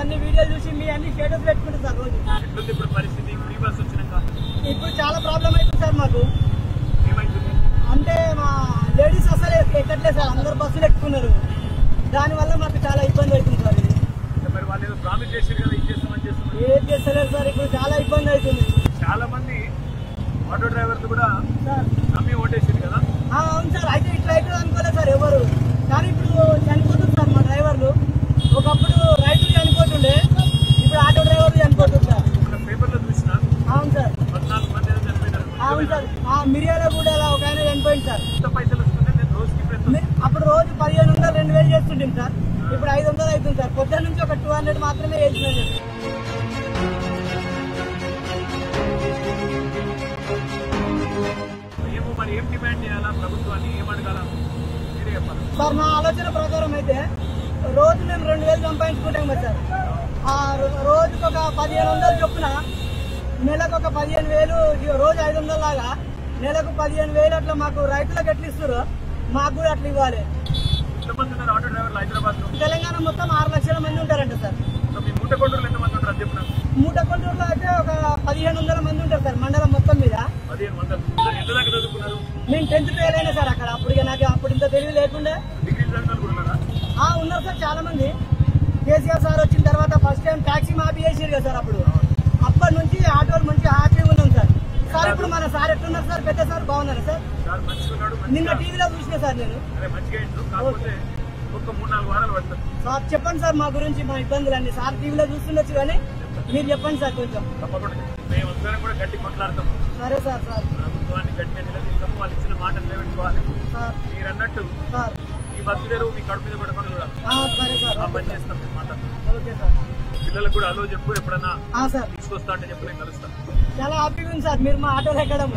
అన్ని వీడియోలు చూసి మీ అన్ని స్టేటస్ పెట్టుకుంటారు సార్ రోజు. ఇప్పుడు పరిస్థితి? ఫ్రీ బస్ వచ్చినాక? ఇప్పుడు చాలా ప్రాబ్లం అవుతుంది సార్ మాకు. అంటే మా లేడీస్ అసలు ఎక్కట్లేదు సార్ అందరు బస్సులు ఎక్కుతున్నారు. దానివల్ల మాకు చాలా ఇబ్బంది అవుతుంది సార్ ఏం చేస్తలేరు సార్ ఇప్పుడు చాలా ఇబ్బంది అవుతుంది. చాలా మంది ఆటో డ్రైవర్లు కూడా సార్. నమ్మి ఓటేసింది కదా? అవును సార్ అయితే ఇట్లా అవుతుంది అనుకోలేదు సార్ ఎవరు కానీ ఇప్పుడు చనిపోతుంది సార్ మా డ్రైవర్లు ఒకప్పుడు రైతులు చనిపోతుండే ఇప్పుడు ఆటో డ్రైవర్లు చనిపోతుంది సార్ మన పేపర్లో చూసిన అవును సార్ పద్నాలుగు మంది ఏదో చనిపోయినారు అవును సార్ ఆ మిరియాల కూడా ఒక ఆయన చనిపోయింది సార్. నేను అప్పుడు రోజు పదిహేను వందలు రెండు వేలు చేస్తుంటాం సార్. ఇప్పుడు ఐదు వందలు అవుతుంది సార్. పొద్దున్న నుంచి ఒక టూ హండ్రెడ్ మాత్రమే వేసినాం నేను. సార్ నా ఆలోచన ప్రకారం అయితే రోజు మేము రెండు వేలు సంపాదించుకుంటాం కదా సార్. ఆ రోజుకి ఒక పదిహేను వందలు చొప్పున నెలకు ఒక పదిహేను వేలు రోజు ఐదు వందల లాగా నెలకు పదిహేను వేలు అట్లా మాకు రైతులకు ఎట్లా ఇస్తారు మాకు కూడా అట్లా ఇవ్వాలి. తెలంగాణ మొత్తం ఆరు లక్షల మంది ఉంటారంట సార్. మూట కొండూరులు అయితే ఒక పదిహేను వందల మంది ఉంటారు సార్ మండలం మొత్తం మీద. నేను టెన్త్ ఫెయిల్ అయినా సార్ అక్కడ. అప్పుడు నాకు అప్పుడు ఇంత తెలివి లేకుండే. ఉన్నారా? ఆ ఉన్నారు సార్ చాలా మంది కేసీఆర్ సార్ వచ్చిన తర్వాత ఫస్ట్ టైం ట్యాక్సీ మాఫీ చేసారు కదా సార్ అప్పుడు. అప్పటి నుంచి ఆటోలు మంచి సార్ ఎట్లున్నారు సార్? పెద్ద సార్ బాగున్నారు సార్? నిన్న టీవీలో చూసిన సార్ నేను. సార్ చెప్పండి సార్ మా గురించి మా ఇబ్బందులన్నీ. సార్ టీవీలో చూస్తుండొచ్చు కానీ మీరు చెప్పండి సార్ కొంచెం. తప్పకుండా. మేము అందరం కూడా గట్టి కొట్లాడతాం. సరే సార్ సార్. వాళ్ళు ఇచ్చిన మాట నిలబెట్టుకోవాలి. సార్. మీరు అన్నట్టు సార్. ఈ బస్సు తెరువు మీ కడుపు మీద ఆ పని చేస్తాం. మేము మాట ఓకే సార్. పిల్లలకు కూడా అలో చెప్పు ఎప్పుడన్నా తీసుకొస్తా అంటే చెప్పు నేను కలుస్తాను చాలా హ్యాపీగా ఉంది సార్. మీరు మా ఆటోలో ఎక్కడం.